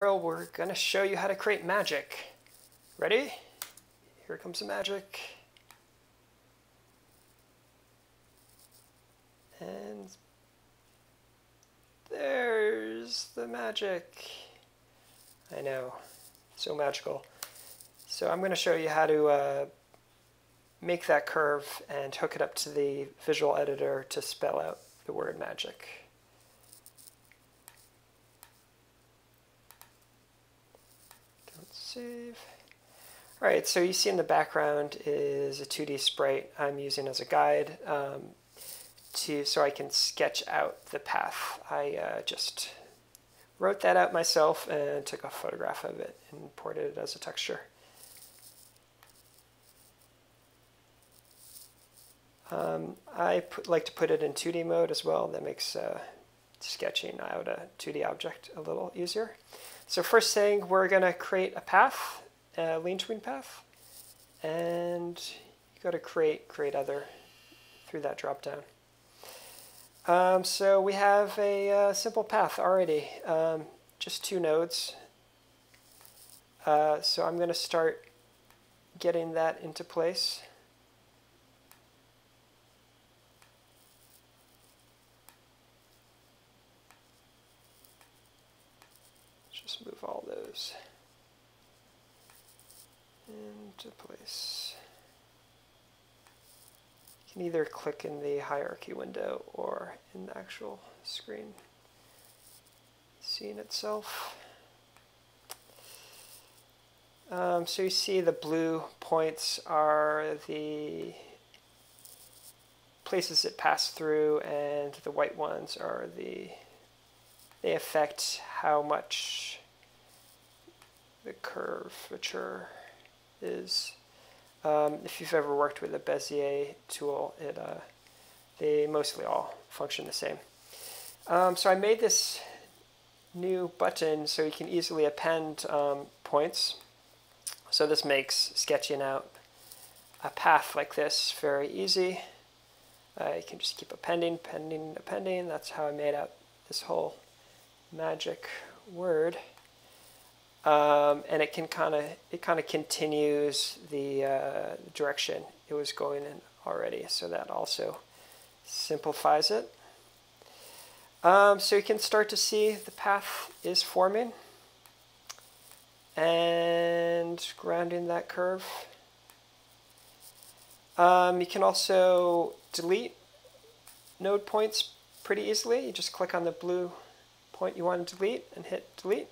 we're going to show you how to create magic. Ready? Here comes the magic. And there's the magic. I know, so magical. So I'm going to show you how to uh, make that curve and hook it up to the visual editor to spell out the word magic. Save. All right, so you see in the background is a 2D sprite I'm using as a guide um, to so I can sketch out the path. I uh, just wrote that out myself and took a photograph of it and imported it as a texture. Um, I put, like to put it in 2D mode as well. That makes uh, sketching out a 2D object a little easier. So first thing, we're going to create a path, a LeanTween path, and you go to create, create other through that drop down. Um, so we have a uh, simple path already, um, just two nodes. Uh, so I'm going to start getting that into place. Just move all those into place. You can either click in the hierarchy window or in the actual screen scene itself. Um, so you see the blue points are the places it passed through and the white ones are the they affect how much the curvature is. Um, if you've ever worked with a Bezier tool, it uh, they mostly all function the same. Um, so I made this new button so you can easily append um, points. So this makes sketching out a path like this very easy. Uh, you can just keep appending, appending, appending. That's how I made out this whole magic word. Um, and it can kind of it kind of continues the uh, direction it was going in already. So that also simplifies it. Um, so you can start to see the path is forming and grounding that curve. Um, you can also delete node points pretty easily. You just click on the blue point you want to delete and hit delete.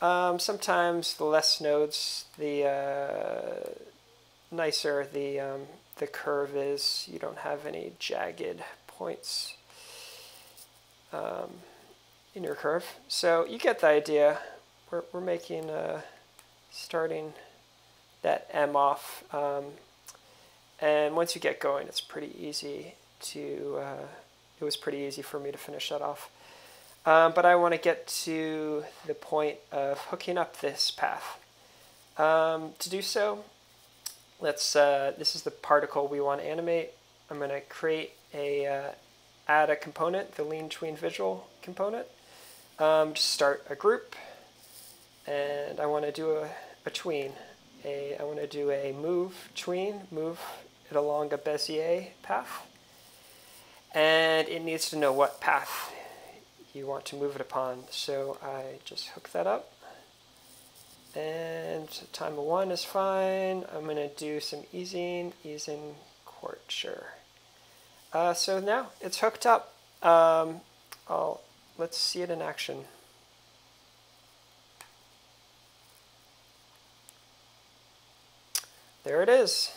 Um, sometimes the less nodes, the uh, nicer the, um, the curve is. You don't have any jagged points um, in your curve. So you get the idea. We're, we're making, uh, starting that M off. Um, and once you get going, it's pretty easy to, uh, it was pretty easy for me to finish that off. Um, but I want to get to the point of hooking up this path. Um, to do so, let's. Uh, this is the particle we want to animate. I'm going to create a uh, add a component, the LeanTween visual component. Um, start a group, and I want to do a, a tween. A, I want to do a move tween, move it along a Bezier path, and it needs to know what path you want to move it upon. So I just hook that up. And time of one is fine. I'm going to do some easing, easing courture. Uh, so now it's hooked up. Um, I'll, let's see it in action. There it is.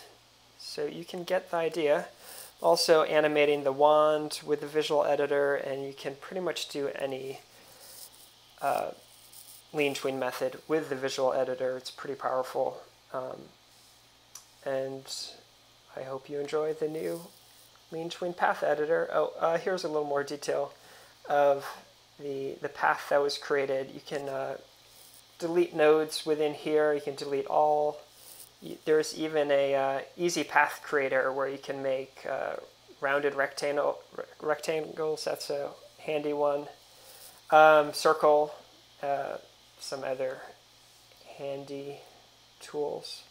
So you can get the idea also animating the wand with the visual editor and you can pretty much do any uh, LeanTween method with the visual editor. It's pretty powerful. Um, and I hope you enjoy the new LeanTween path editor. Oh, uh, here's a little more detail of the, the path that was created. You can uh, delete nodes within here. You can delete all there's even a uh, easy path creator where you can make uh, rounded rectangle rectangles. That's a handy one. Um, circle, uh, some other handy tools.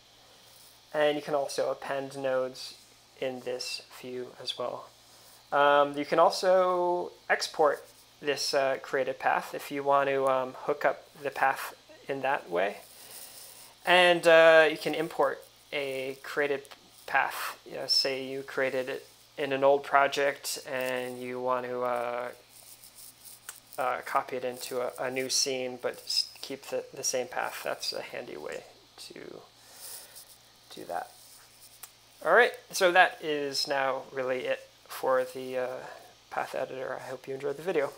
And you can also append nodes in this view as well. Um, you can also export this uh, created path if you want to um, hook up the path in that way. And uh, you can import a created path. You know, say you created it in an old project and you want to uh, uh, copy it into a, a, new scene but keep the, the same path. That's a handy way to do that. All right, so that is now really it for the uh, path editor. I hope you enjoyed the video.